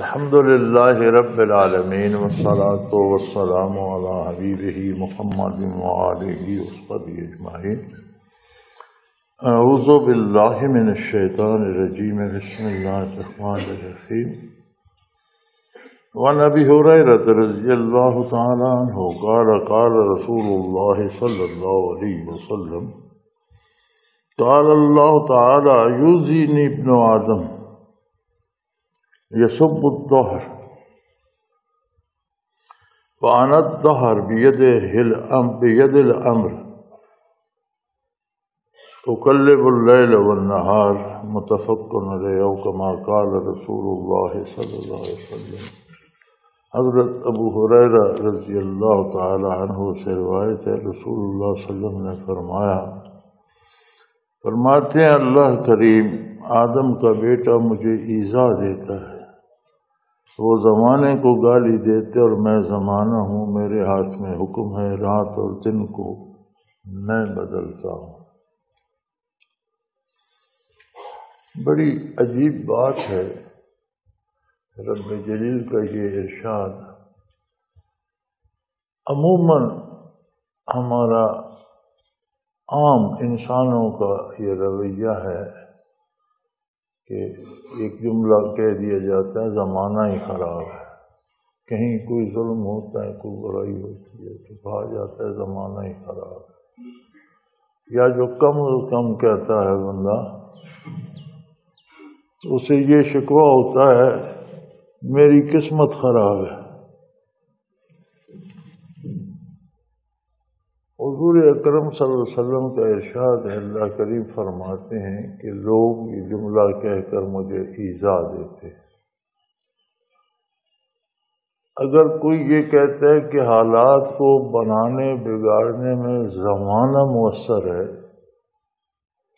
الحمد لله رب العالمين والصلاة والسلام على حبيبه محمد وآله وصحبه أجمعين. أعوذ بالله من الشيطان الرجيم. بسم الله الرحمن الرحيم. وعن أبي هريرة رضي الله تعالى عنه قال قال رسول الله صلى الله عليه وسلم، قال الله تعالى يوزيني ابن آدم. يسب الظهر وأنا الظهر بيده الأمر بيد الأمر أقلب الليل والنهار متفق عليه أو كما قال رسول الله صلى الله عليه وسلم حضرت ابو حریرہ رضی اللہ تعالی عنہ سے روایت ہے رسول اللہ صلی اللہ علیہ وسلم نے فرمایا فرماتے ہیں اللہ کریم آدم کا بیٹا مجھے ایزا دیتا ہے وہ زمانے کو گالی دیتے اور میں زمانہ ہوں، میرے ہاتھ میں حکم ہے، رات اور دن کو میں بدلتا ہوں۔ بڑی عجیب بات ہے۔ رب جلیل کا یہ ارشاد، عموماً ہمارا عام انسانوں کا یہ رویہ ہے۔ کہ ایک جملہ کہہ دیا جاتا ہے، زمانہ ہی خراب ہے۔ کہیں کوئی ظلم ہوتا ہے، کوئی برائی ہوتی ہے، تو کہا جاتا ہے زمانہ ہی خراب ہے۔ یا جو کم از کم کہتا ہے بندہ تو اسے یہ شکوہ ہوتا ہے، میری قسمت خراب ہے۔ اکرم صلی اللہ علیہ وسلم کا ارشاد ہے، اللہ کریم فرماتے ہیں کہ لوگ یہ جملہ کہہ کر مجھے ایزا دیتے اگر کوئی یہ کہتا ہے کہ حالات کو بنانے، بگاڑنے میں زمانہ مؤثر ہے،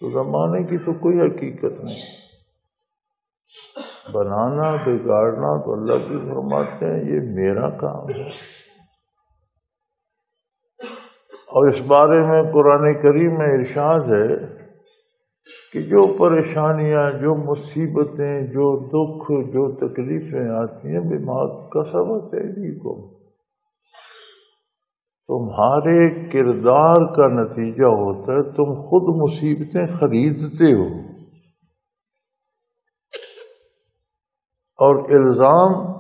تو زمانے کی تو کوئی حقیقت نہیں۔ بنانا، بگاڑنا تو اللہ کی فرماتے ہیں، یہ میرا کام ہے۔ اور اس بارے میں قرآن کریم میں ارشاد ہے کہ جو پریشانیاں، جو مصیبتیں، جو دکھ، جو تکلیفیں آتی ہیں بیمار کا سبق ہے جی کو تمہارے کردار کا نتیجہ ہوتا ہے تم خود مصیبتیں خریدتے ہو۔ اور الزام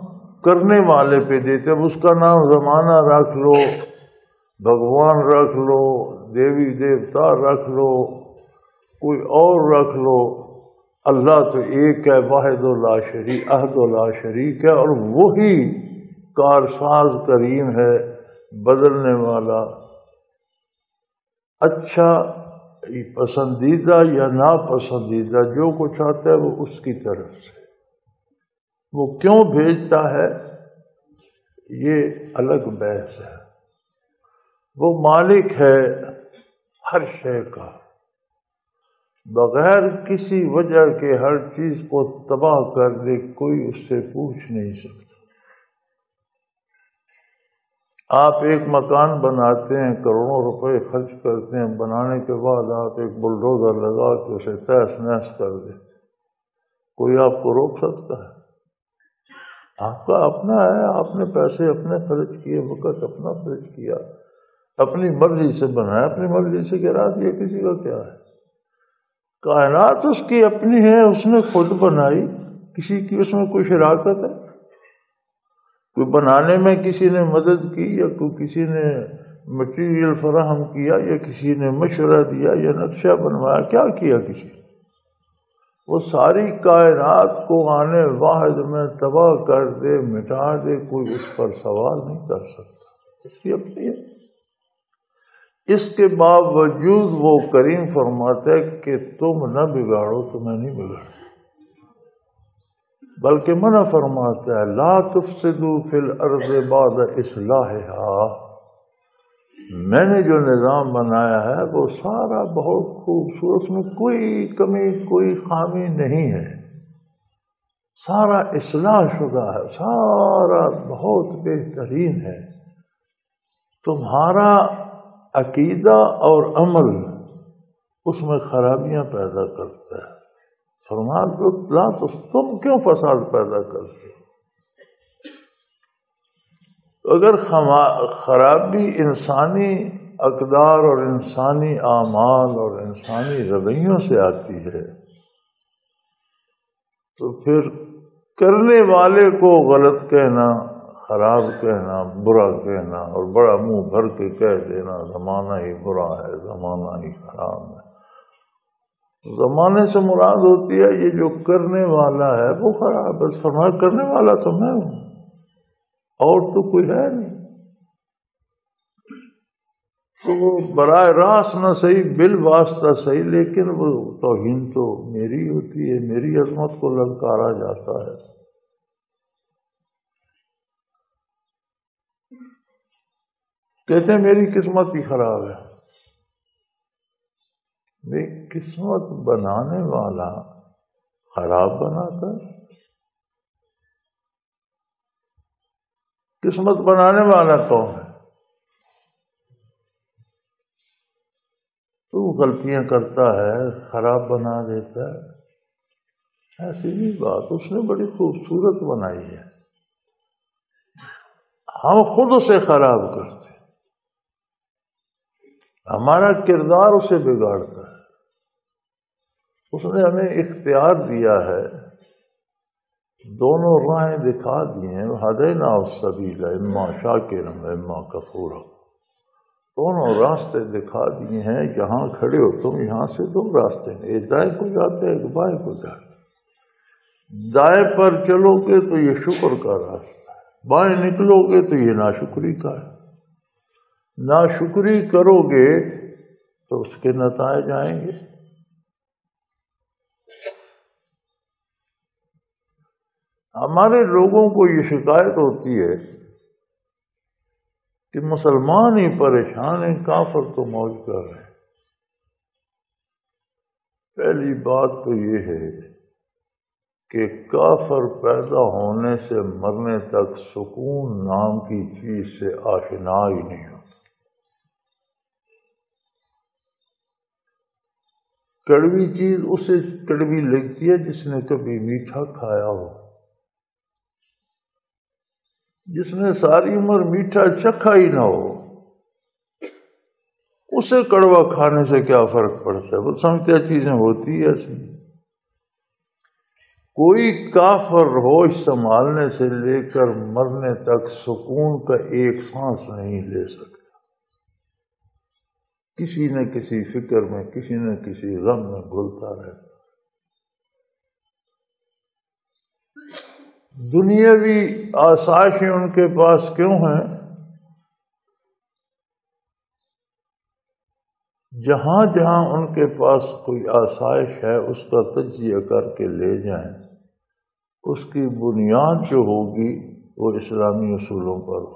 کرنے والے پہ دیتے اب اس کا نام زمانہ رکھ لو۔ بھگوان رکھ لو، دیوی دیوتا رکھ لو، کوئی اور رکھ لو۔ اللہ تو ایک ہے، واحد اللہ شریک، عہد اللہ شریک ہے اور وہی کارساز کریم ہے، بدلنے والا۔ اچھا پسندیدہ یا ناپسندیدہ، جو کچھ آتا ہے وہ اس کی طرف سے۔ وہ کیوں بھیجتا ہے؟ یہ الگ بحث ہے۔ وہ مالک ہے ہر شے کا۔ بغیر کسی وجہ کے ہر چیز کو تباہ کر دے کوئی اس سے پوچھ نہیں سکتا۔ آپ ایک مکان بناتے ہیں، کروڑوں روپے خرچ کرتے ہیں، بنانے کے بعد آپ ایک بلڈوزر لگا کے اسے تیس نیس کر دیں۔ کوئی آپ کو روک سکتا ہے؟ آپ کا اپنا ہے، آپ نے پیسے اپنے خرچ کیے، وقت اپنا خرچ کیا۔ اپنی مرضی سے بنایا اپنی مرضی سے گرا دیا کسی کا کیا ہے؟ کائنات اس کی اپنی ہے، اس نے خود بنائی، کسی کی اس میں کوئی شراکت ہے؟ کوئی بنانے میں کسی نے مدد کی یا کوئی کسی نے مٹیریل فراہم کیا یا کسی نے مشورہ دیا یا نقشہ بنوایا؟ کیا کیا کسی وہ ساری کائنات کو آنے واحد میں تباہ کر دے، مٹا دے، کوئی اس پر سوال نہیں کر سکتا۔ اس کی اپنی ہے۔ اس کے باوجود وہ کریم فرماتے کہ تم نہ بگاڑو تو میں نہیں بگاڑ بلکہ منع فرماتا ہے لا تفسدو فی الارض بعد اصلاحها میں نے جو نظام بنایا ہے، وہ سارا بہت خوبصورت، اس میں کوئی کمی، کوئی خامی نہیں ہے۔ سارا اصلاح شدہ ہے، سارا بہت بہترین ہے۔ تمہارا عقیدہ اور عمل اس میں خرابیاں پیدا کرتا ہے فرمان لا تو تم کیوں فساد پیدا کرتے اگر خرابی انسانی اقدار اور انسانی اعمال اور انسانی رویوں سے آتی ہے، تو پھر کرنے والے کو غلط کہنا خراب کہنا، برا کہنا اور بڑا منہ بھر کے کہہ دینا، زمانہ ہی برا ہے، زمانہ ہی خراب ہے۔ زمانے سے مراد ہوتی ہے یہ جو کرنے والا ہے وہ خراب ہے، فرما کرنے والا تو میں ہوں، اور تو کوئی ہے نہیں۔ تو وہ براہ راست نہ صحیح بال واسطہ صحیح، لیکن وہ توہین تو میری ہوتی ہے، میری عظمت کو للکارا جاتا ہے۔ کہتے ہیں میری قسمت ہی خراب ہے۔ قسمت بنانے والا خراب بناتا۔ قسمت بنانے والا کون ہے؟ تو غلطیاں کرتا ہے، خراب بنا دیتا ہے۔ ایسی بھی بات اس نے بڑی خوبصورت بنائی ہے۔ ہم خود اسے خراب کرتے۔ ہمارا کردار اسے بگاڑتا ہے۔ اس نے ہمیں اختیار دیا ہے۔ دونوں راہیں دکھا دی ہیں۔ ہدے نا سبھی اما شاکر اما کپور دونوں راستے دکھا دیے ہیں۔ جہاں کھڑے ہو تم۔ یہاں سے دو راستے ہیں۔ ایک دائیں کو جاتے ایک بائیں کو جاتے دائیں پر چلو گے تو یہ شکر کا راستہ ہے۔ بائیں نکلو گے تو یہ ناشکری کا ہے۔ ناشکری کرو گے تو اس کے نتائج آئیں گے۔ ہمارے لوگوں کو یہ شکایت ہوتی ہے کہ مسلمان ہی پریشان ہیں، کافر تو موج کر رہے ہیں۔ پہلی بات تو یہ ہے کہ کافر پیدا ہونے سے مرنے تک سکون نام کی چیز سے آشنا ہی نہیں ہوتا کڑوی چیز اسے کڑوی لگتی ہے جس نے کبھی میٹھا کھایا ہو۔ جس نے ساری عمر میٹھا چکھا ہی نہ ہو۔ اسے کڑوا کھانے سے کیا فرق پڑتا ہے؟ وہ سمجھتے چیزیں ہوتی ہے ایسی۔ کوئی کافر ہوش سنبھالنے سے لے کر مرنے تک سکون کا ایک سانس نہیں لے سکتا۔ کسی نہ کسی فکر میں، کسی نہ کسی غم میں گھلتا رہتا دنیاوی آسائشیں ان کے پاس کیوں ہیں؟ جہاں جہاں ان کے پاس کوئی آسائش ہے، اس کا تجزیہ کر کے لے جائیں۔ اس کی بنیاد جو ہوگی وہ اسلامی اصولوں پر ہو۔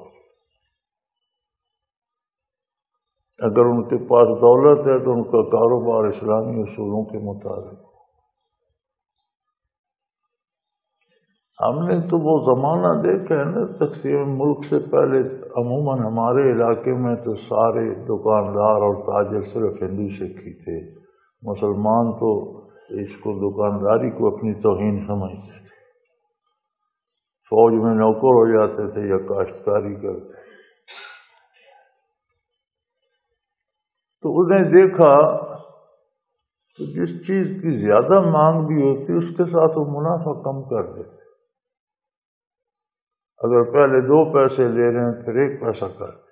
اگر ان کے پاس دولت ہے تو ان کا کاروبار اسلامی اصولوں کے مطابق ہم نے تو وہ زمانہ دیکھا ہے نا، تقسیم ملک سے پہلے عموماً ہمارے علاقے میں تو سارے دکاندار اور تاجر صرف ہندو سکھ ہی تھے۔ مسلمان تو اس کو دکانداری کو اپنی توہین سمجھتے تھے۔ فوج میں نوکر ہو جاتے تھے یا کاشتکاری کرتے تو انہیں دیکھا تو جس چیز کی زیادہ مانگ بھی ہوتی اس کے ساتھ وہ منافع کم کر دیتے۔ اگر پہلے دو پیسے لے رہے ہیں، پھر ایک پیسہ کر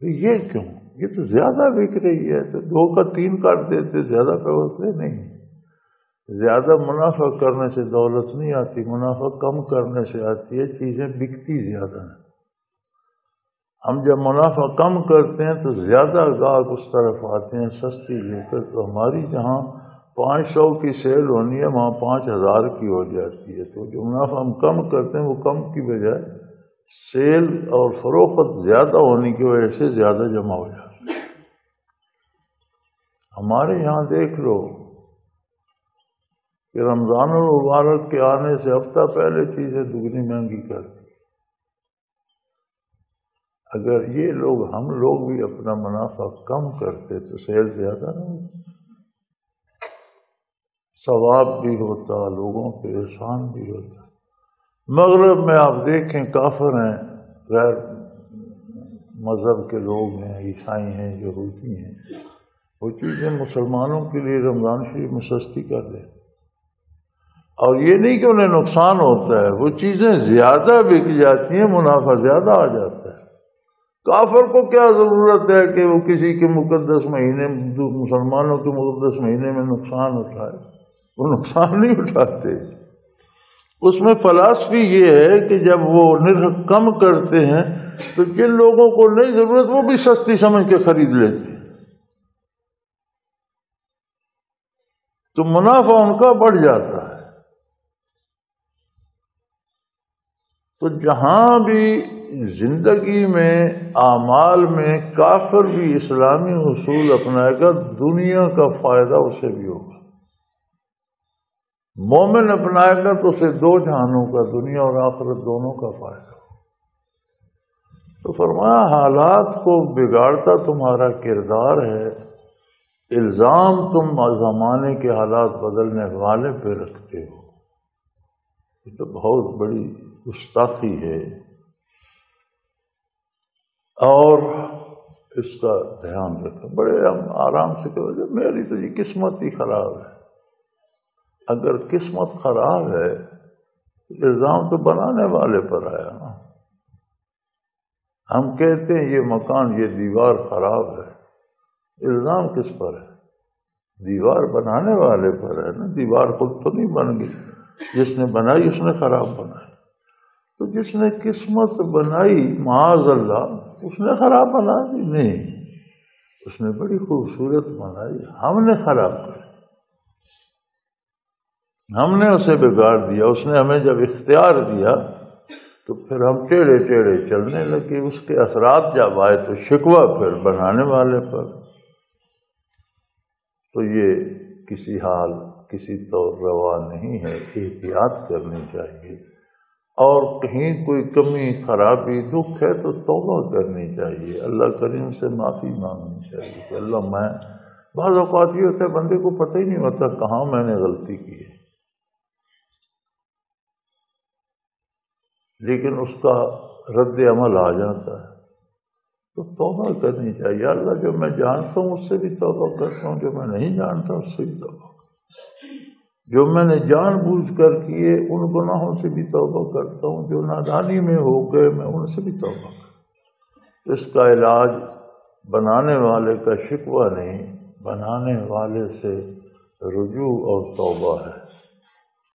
یہ کیوں؟ یہ تو زیادہ بک رہی ہے۔ تو دو کا تین کر دیتے، زیادہ پیسے نہیں۔ زیادہ منافع کرنے سے دولت نہیں آتی، منافع کم کرنے سے آتی ہے، چیزیں بکتی زیادہ ہیں۔ ہم جب منافع کم کرتے ہیں تو زیادہ گاہک اس طرف آتے ہیں، سستی لے کر تو ہماری جہاں پانچ سو کی سیل ہونی ہے، وہاں پانچ ہزار کی ہو جاتی ہے۔ تو جو منافع ہم کم کرتے ہیں، وہ کم کی بجائے سیل اور فروخت زیادہ ہونے کی وجہ سے زیادہ جمع ہو جاتا ہمارے یہاں دیکھ لو کہ رمضان المبارک کے آنے سے ہفتہ پہلے چیزیں دگنی مہنگی کر دی اگر یہ لوگ ہم لوگ بھی اپنا منافع کم کرتے تو سیل زیادہ نہ ہوتی۔ ثواب بھی ہوتا، لوگوں پہ احسان بھی ہوتا۔ مغرب میں آپ دیکھیں کافر ہیں، غیر مذہب کے لوگ ہیں، عیسائی ہیں، یہودی ہیں۔ وہ چیزیں مسلمانوں کے لیے رمضان شریف میں سستی کر دیتے۔ اور یہ نہیں کہ انہیں نقصان ہوتا ہے، وہ چیزیں زیادہ بک جاتی ہیں، منافع زیادہ آ جاتا ہے۔ کافر کو کیا ضرورت ہے کہ وہ کسی کے مقدس مہینے مسلمانوں کے مقدس مہینے میں نقصان اٹھائے؟ وہ نقصان نہیں اٹھاتے۔ اس میں فلاسفی یہ ہے کہ جب وہ نرخ کم کرتے ہیں تو جن لوگوں کو نہیں ضرورت وہ بھی سستی سمجھ کے خرید لیتے ہیں۔ تو منافع ان کا بڑھ جاتا ہے۔ تو جہاں بھی زندگی میں، اعمال میں کافر بھی اسلامی اصول اپنائے گا، دنیا کا فائدہ اسے بھی ہوگا۔ مومن اپنائے گا تو اسے دو جہانوں کا، دنیا اور آخرت دونوں کا فائدہ۔ ہو تو فرمایا، حالات کو بگاڑتا تمہارا کردار ہے، الزام تم زمانے کے حالات بدلنے والے پہ رکھتے ہو۔ یہ تو بہت بڑی گستاخی ہے۔ اور اس کا دھیان رکھیں بڑے ہم آرام سے کہ جی، میری تو یہ قسمت ہی خراب ہے۔ اگر قسمت خراب ہے، الزام تو بنانے والے پر آیا نا۔ ہم کہتے ہیں یہ مکان، یہ دیوار خراب ہے۔ الزام کس پر ہے؟ دیوار بنانے والے پر ہے نا۔ دیوار خود تو نہیں بن گئی۔ جس نے بنائی اس نے خراب بنائی۔ تو جس نے قسمت بنائی، معاذ اللہ، اس نے خراب بنا دی نہیں۔ اس نے بڑی خوبصورت بنائی۔ ہم نے خراب کری ہم نے اسے بگاڑ دیا۔ اس نے ہمیں جب اختیار دیا، تو پھر ہم ٹیڑھے ٹیڑھے چلنے لگے۔ اس کے اثرات جب آئے تو شکوہ پھر بنانے والے پر۔ تو یہ کسی حال کسی طور روا نہیں ہے، احتیاط کرنی چاہیے۔ اور کہیں کوئی کمی، خرابی، دکھ ہے تو توبہ کرنی چاہیے۔ اللہ کریم سے معافی مانگنی چاہیے کہ اللہ، میں بعض اوقات یہ ہوتا ہے، بندے کو پتہ ہی نہیں ہوتا کہاں میں نے غلطی کی ہے۔ لیکن اس کا رد عمل آ جاتا ہے۔ تو توبہ کرنی چاہیے۔ اللہ، جو میں جانتا ہوں، اس سے بھی توبہ کرتا ہوں، جو میں نہیں جانتا، اس سے بھی توبہ جو میں نے جان بوجھ کر کیے، ان گناہوں سے بھی توبہ کرتا ہوں۔ جو نادانی میں ہو گئے، میں ان سے بھی توبہ کرتا اس کا علاج بنانے والے کا شکوہ نہیں، بنانے والے سے رجوع اور توبہ ہے۔